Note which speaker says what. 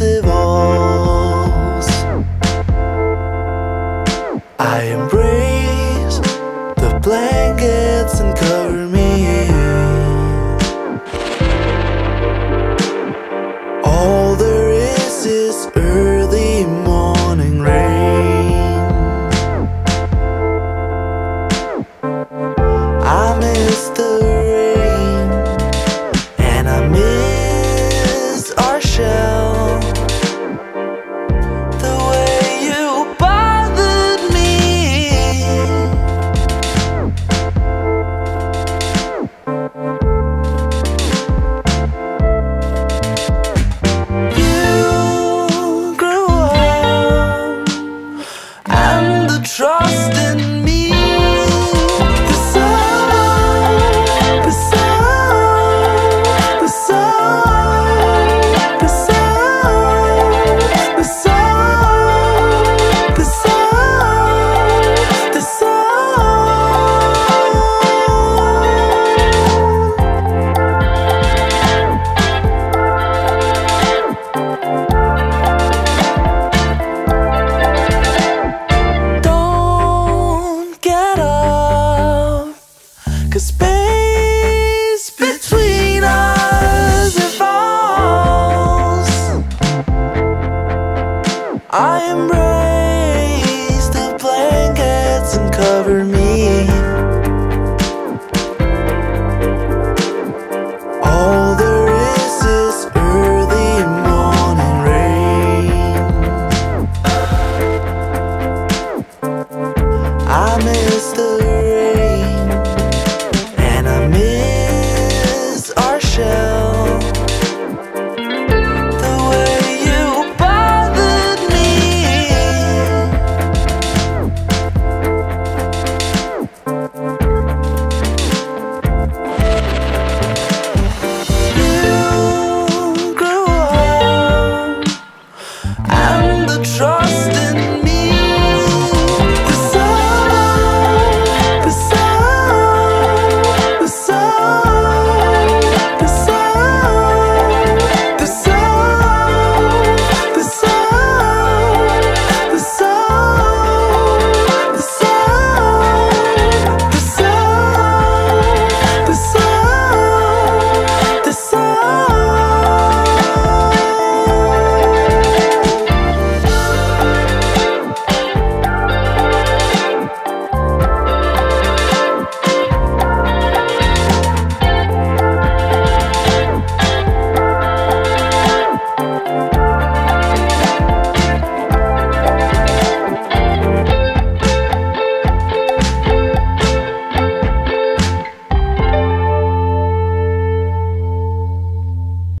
Speaker 1: evolves. I embrace the blankets and cover embrace the blankets and cover me.